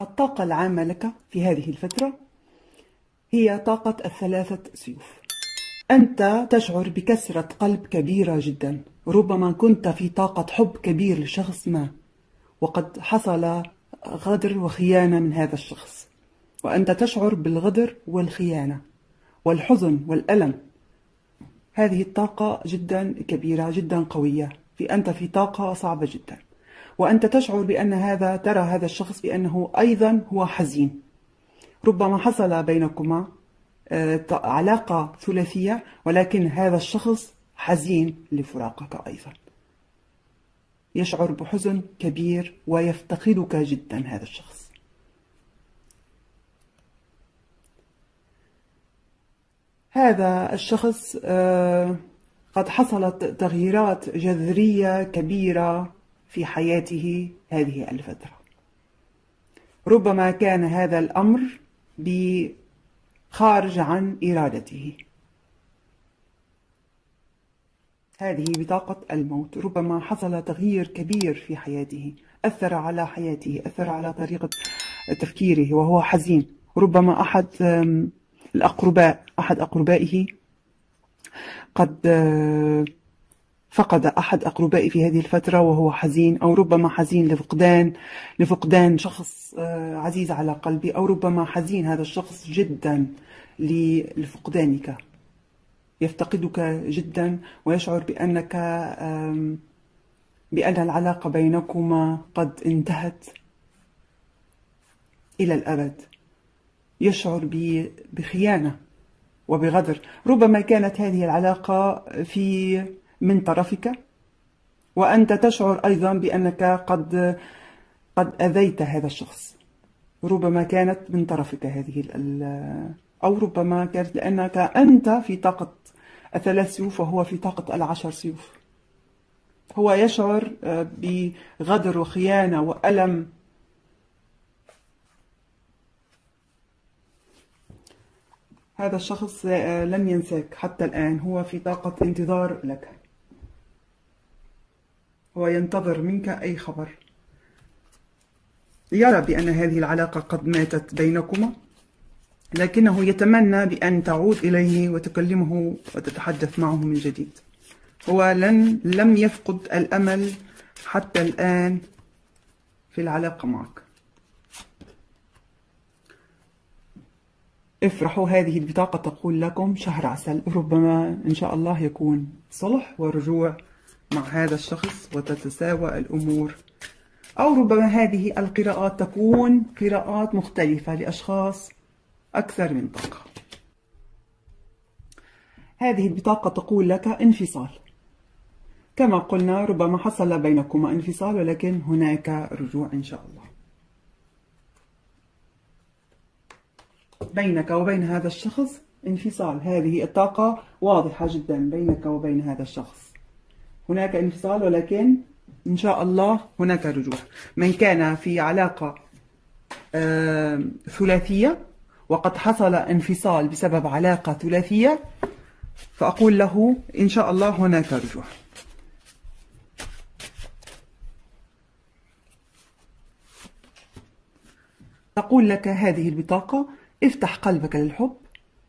الطاقة العامة لك في هذه الفترة هي طاقة الثلاثة سيوف. أنت تشعر بكسرة قلب كبيرة جدا. ربما كنت في طاقة حب كبير لشخص ما وقد حصل غدر وخيانة من هذا الشخص. وأنت تشعر بالغدر والخيانة والحزن والألم. هذه الطاقة جدا كبيرة جدا قوية. في أنت في طاقة صعبة جدا. وأنت تشعر بأن هذا ترى هذا الشخص بأنه أيضا هو حزين. ربما حصل بينكما آه، علاقة ثلاثية ولكن هذا الشخص حزين لفراقك أيضا. يشعر بحزن كبير ويفتقدك جدا هذا الشخص. هذا الشخص آه، قد حصلت تغييرات جذرية كبيرة في حياته هذه الفترة. ربما كان هذا الأمر خارج عن إرادته. هذه بطاقة الموت. ربما حصل تغيير كبير في حياته. أثر على حياته أثر على طريقة تفكيره وهو حزين. ربما أحد الأقرباء أحد أقربائه قد فقد أحد أقربائه في هذه الفترة وهو حزين أو ربما حزين لفقدان لفقدان شخص آه، عزيز على قلبي أو ربما حزين هذا الشخص جدا لفقدانك. يفتقدك جدا ويشعر بأنك بأن العلاقة بينكما قد انتهت إلى الأبد. يشعر بخيانة وبغدر. ربما كانت هذه العلاقة في من طرفك وأنت تشعر أيضا بأنك قد قد أذيت هذا الشخص. ربما كانت من طرفك هذه أو ربما كانت لأنك أنت في طاقة الثلاث سيوف وهو في طاقة العشر سيوف. هو يشعر آه، بغدر وخيانة وألم. هذا الشخص آه، لم ينساك حتى الآن. هو في طاقة انتظار لك. هو ينتظر منك أي خبر. يرى بأن هذه العلاقة قد ماتت بينكما لكنه يتمنى بأن تعود إليه وتكلمه وتتحدث معه من جديد. هو لن لم يفقد الأمل حتى الآن في العلاقة معك. افرحوا هذه البطاقة تقول لكم شهر عسل ربما إن شاء الله يكون صلح ورجوع. مع هذا الشخص وتتساوى الأمور. أو ربما هذه القراءات تكون قراءات مختلفة لأشخاص أكثر من طاقة. هذه البطاقة تقول لك انفصال. كما قلنا ربما حصل بينكما انفصال ولكن هناك رجوع إن شاء الله. بينك وبين هذا الشخص انفصال. هذه الطاقة واضحة جدا. بينك وبين هذا الشخص. هناك انفصال ولكن إن شاء الله هناك رجوع. من كان في علاقة ثلاثية وقد حصل انفصال بسبب علاقة ثلاثية فأقول له إن شاء الله هناك رجوع. تقول لك هذه البطاقة افتح قلبك للحب.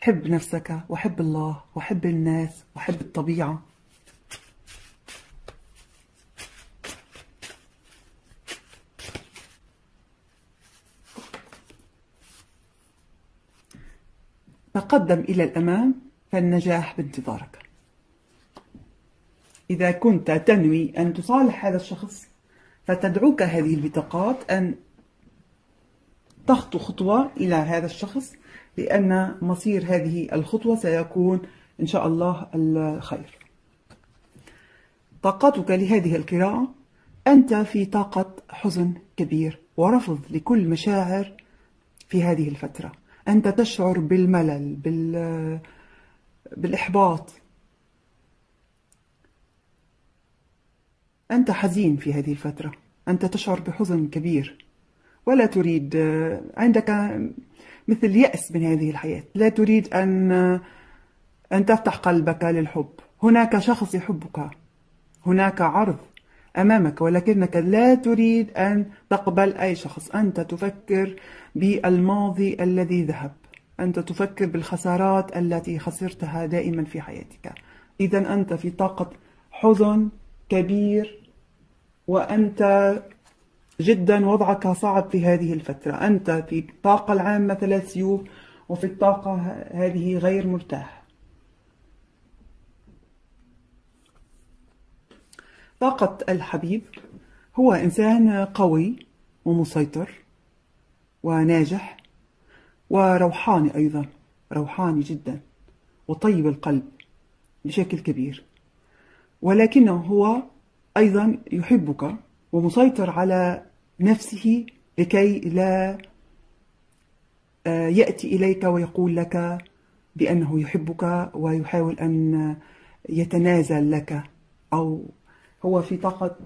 حب نفسك وحب الله وحب الناس وحب الطبيعة. تقدم إلى الأمام فالنجاح بانتظارك. إذا كنت تنوي أن تصالح هذا الشخص فتدعوك هذه البطاقات أن تخطو خطوة إلى هذا الشخص لأن مصير هذه الخطوة سيكون إن شاء الله الخير. طاقتك لهذه القراءة أنت في طاقة حزن كبير ورفض لكل مشاعر في هذه الفترة. أنت تشعر بالملل بال... بالإحباط. أنت حزين في هذه الفترة. أنت تشعر بحزن كبير. ولا تريد عندك مثل يأس من هذه الحياة. لا تريد أن أن تفتح قلبك للحب. هناك شخص يحبك. هناك عرض. أمامك ولكنك لا تريد أن تقبل أي شخص. أنت تفكر بالماضي الذي ذهب. أنت تفكر بالخسارات التي خسرتها دائما في حياتك. إذا أنت في طاقة حزن كبير وأنت جدا وضعك صعب في هذه الفترة. أنت في الطاقة العامة ثلاث سيوف وفي الطاقة هذه غير مرتاح. طاقة الحبيب هو إنسان قوي ومسيطر وناجح وروحاني أيضا روحاني جدا وطيب القلب بشكل كبير. ولكنه هو أيضا يحبك ومسيطر على نفسه لكي لا آه، يأتي إليك ويقول لك بأنه يحبك ويحاول أن يتنازل لك أو هو في طاقة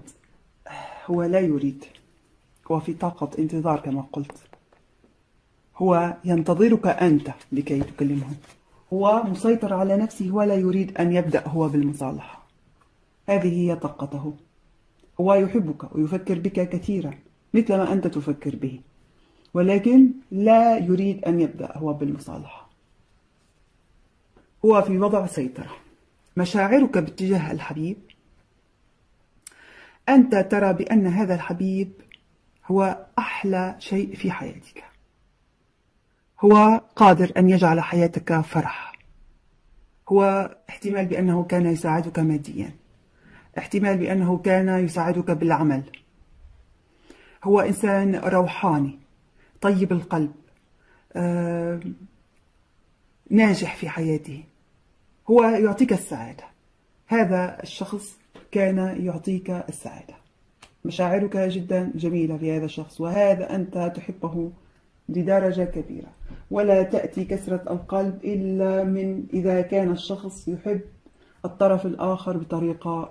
هو لا يريد. هو في طاقة انتظار كما قلت. هو ينتظرك أنت لكي تكلمه. هو مسيطر على نفسه ولا يريد أن يبدأ هو بالمصالحة. هذه هي طاقته. هو يحبك ويفكر بك كثيرا مثلما أنت تفكر به. ولكن لا يريد أن يبدأ هو بالمصالحة. هو في وضع سيطرة. مشاعرك باتجاه الحبيب أنت ترى بأن هذا الحبيب هو أحلى شيء في حياتك. هو قادر أن يجعل حياتك فرح. هو احتمال بأنه كان يساعدك ماديا. احتمال بأنه كان يساعدك بالعمل. هو إنسان روحاني طيب القلب آه، ناجح في حياته. هو يعطيك السعادة. هذا الشخص كان يعطيك السعادة. مشاعرك جدا جميلة في هذا الشخص وهذا أنت تحبه بدرجة كبيرة. ولا تأتي كسرة القلب إلا من إذا كان الشخص يحب الطرف الآخر بطريقة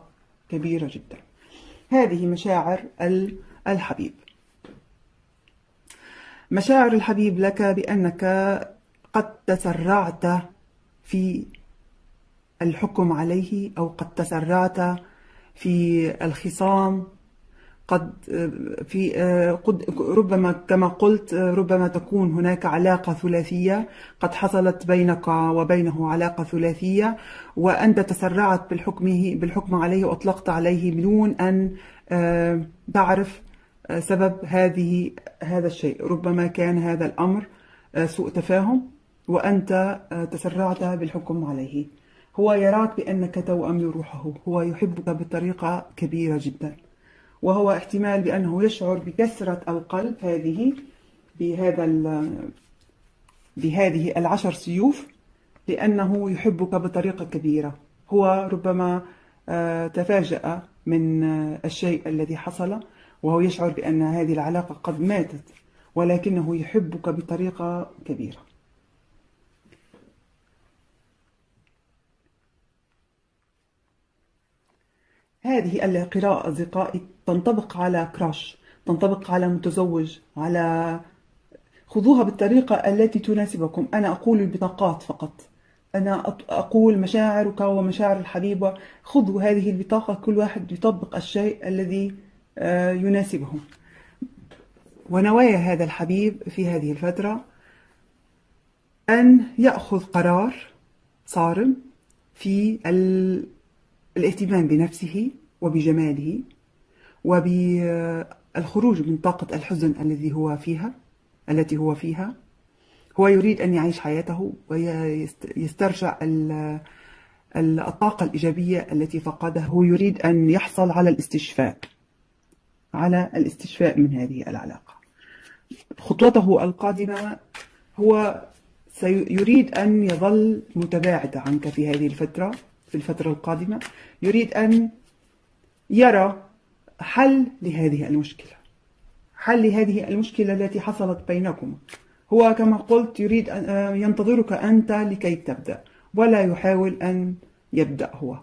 كبيرة جدا. هذه مشاعر الحبيب. مشاعر الحبيب لك بأنك قد تسرعت في الحكم عليه أو قد تسرعت في الخصام قد في قد ربما كما قلت ربما تكون هناك علاقة ثلاثية قد حصلت بينك وبينه علاقة ثلاثية وأنت تسرعت بالحكم بالحكم عليه وأطلقت عليه بدون أن تعرف سبب هذه هذا الشيء. ربما كان هذا الأمر سوء تفاهم وأنت تسرعت بالحكم عليه. هو يراك بأنك توأم لروحه هو يحبك بطريقة كبيرة جدا. وهو احتمال بأنه يشعر بكسرة القلب هذه بهذا بهذه العشر سيوف لأنه يحبك بطريقة كبيرة. هو ربما آه، تفاجأ من آه، الشيء الذي حصل وهو يشعر بأن هذه العلاقة قد ماتت ولكنه يحبك بطريقة كبيرة. هذه القراءة أصدقائي تنطبق على كراش تنطبق على متزوج على خذوها بالطريقة التي تناسبكم. أنا أقول البطاقات فقط. أنا أقول مشاعرك ومشاعر الحبيبة خذوا هذه البطاقة كل واحد يطبق الشيء الذي آه، يناسبه ونوايا هذا الحبيب في هذه الفترة أن يأخذ قرار صارم في الاهتمام بنفسه وبجماله وبالخروج من طاقة الحزن الذي هو فيها التي هو فيها. هو يريد أن يعيش حياته ويسترجع الطاقة الإيجابية التي فقدها هو يريد أن يحصل على الاستشفاء على الاستشفاء من هذه العلاقة. خطوته القادمة هو سيريد أن يظل متباعد عنك في هذه الفترة في الفترة القادمة. يريد أن يرى حل لهذه المشكلة. حل لهذه المشكلة التي حصلت بينكم. هو كما قلت يريد أن ينتظرك أنت لكي تبدأ ولا يحاول أن يبدأ هو.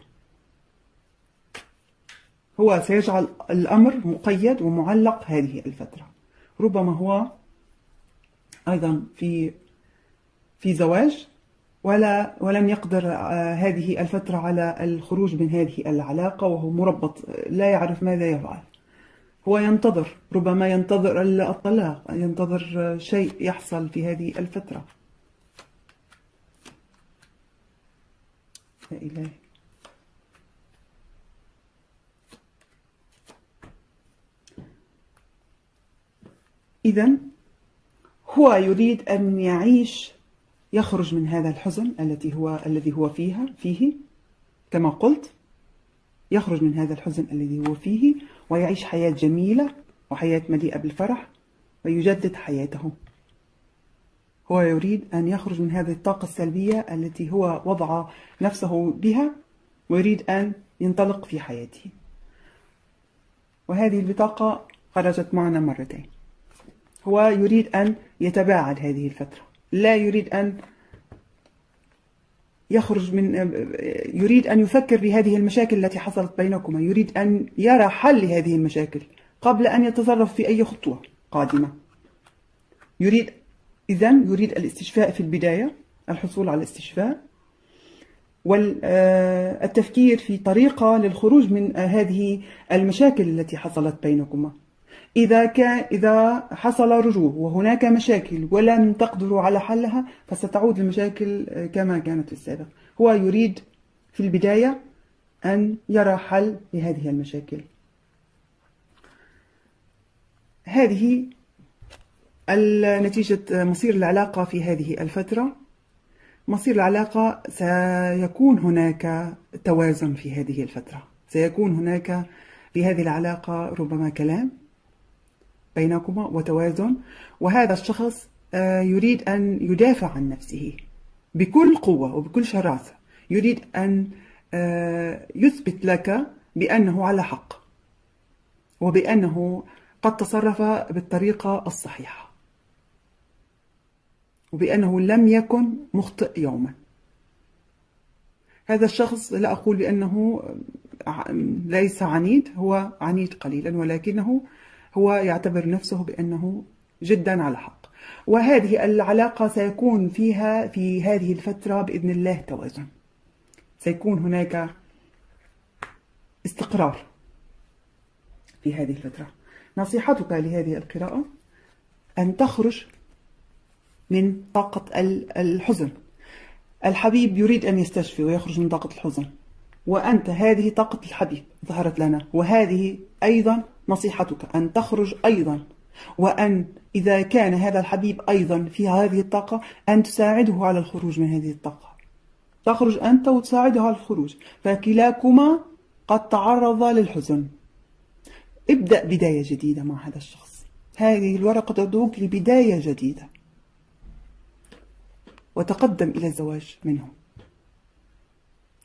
هو سيجعل الأمر مقيد ومعلق هذه الفترة. ربما هو أيضا في في زواج ولا ولم يقدر آه، هذه الفترة على الخروج من هذه العلاقة وهو مربط لا يعرف ماذا يفعل. هو ينتظر ربما ينتظر الطلاق ينتظر شيء يحصل في هذه الفترة. يا إلهي. إذا هو يريد أن يعيش يخرج من هذا الحزن التي هو الذي هو فيها فيه. كما قلت يخرج من هذا الحزن الذي هو فيه ويعيش حياة جميلة وحياة مليئة بالفرح ويجدد حياته. هو يريد أن يخرج من هذه الطاقة السلبية التي هو وضع نفسه بها ويريد أن ينطلق في حياته. وهذه البطاقة خرجت معنا مرتين. هو يريد أن يتباعد هذه الفترة. لا يريد أن يخرج من يريد أن يفكر بهذه المشاكل التي حصلت بينكما. يريد أن يرى حل لهذه المشاكل قبل أن يتصرف في أي خطوة قادمة. يريد إذا يريد الاستشفاء في البداية الحصول على الاستشفاء والتفكير في طريقة للخروج من هذه المشاكل التي حصلت بينكما. إذا كان إذا حصل رجوع وهناك مشاكل ولم تقدروا على حلها فستعود المشاكل كما كانت في السابق هو يريد في البداية أن يرى حل لهذه المشاكل. هذه نتيجة مصير العلاقة في هذه الفترة. مصير العلاقة سيكون هناك توازن في هذه الفترة. سيكون هناك في هذه العلاقة ربما كلام. بينكما وتوازن وهذا الشخص آه، يريد أن يدافع عن نفسه بكل قوة وبكل شراسة. يريد أن آه، يثبت لك بأنه على حق وبأنه قد تصرف بالطريقة الصحيحة وبأنه لم يكن مخطئ يوما. هذا الشخص لا أقول بأنه ليس عنيد هو عنيد قليلا ولكنه هو يعتبر نفسه بأنه جدا على حق. وهذه العلاقة سيكون فيها في هذه الفترة بإذن الله توازن. سيكون هناك استقرار في هذه الفترة. نصيحتك لهذه القراءة؟ أن تخرج من طاقة الحزن. الحبيب يريد أن يستشفي ويخرج من طاقة الحزن. وأنت هذه طاقة الحبيب ظهرت لنا. وهذه أيضا نصيحتك أن تخرج أيضا وأن إذا كان هذا الحبيب أيضا في هذه الطاقة أن تساعده على الخروج من هذه الطاقة. تخرج أنت وتساعده على الخروج فكلاكما قد تعرض للحزن. ابدأ بداية جديدة مع هذا الشخص. هذه الورقة تدعوك لبداية جديدة. وتقدم إلى الزواج منه.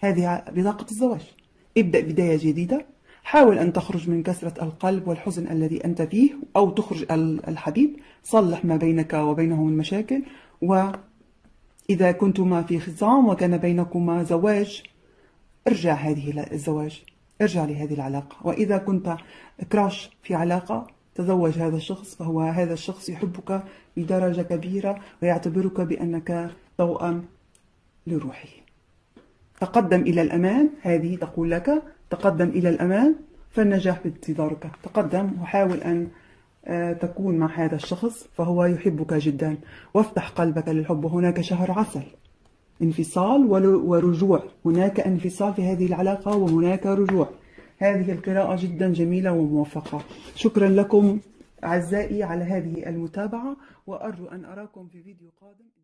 هذه بطاقة الزواج. ابدأ بداية جديدة. حاول أن تخرج من كسرة القلب والحزن الذي أنت فيه أو تخرج الحبيب. صلح ما بينك وبينه من مشاكل. وإذا كنتما في خصام وكان بينكما زواج ارجع هذه الزواج. ارجع لهذه العلاقة. وإذا كنت كراش في علاقة تزوج هذا الشخص فهو هذا الشخص يحبك بدرجة كبيرة ويعتبرك بأنك توأم لروحه. تقدم إلى الأمان هذه تقول لك تقدم إلى الأمام فالنجاح بانتظارك. تقدم وحاول أن آه، تكون مع هذا الشخص فهو يحبك جدا. وافتح قلبك للحب. هناك شهر عسل. انفصال ورجوع. هناك انفصال في هذه العلاقة وهناك رجوع. هذه القراءة جدا جميلة وموفقة. شكرا لكم أعزائي على هذه المتابعة وأرجو أن أراكم في فيديو قادم.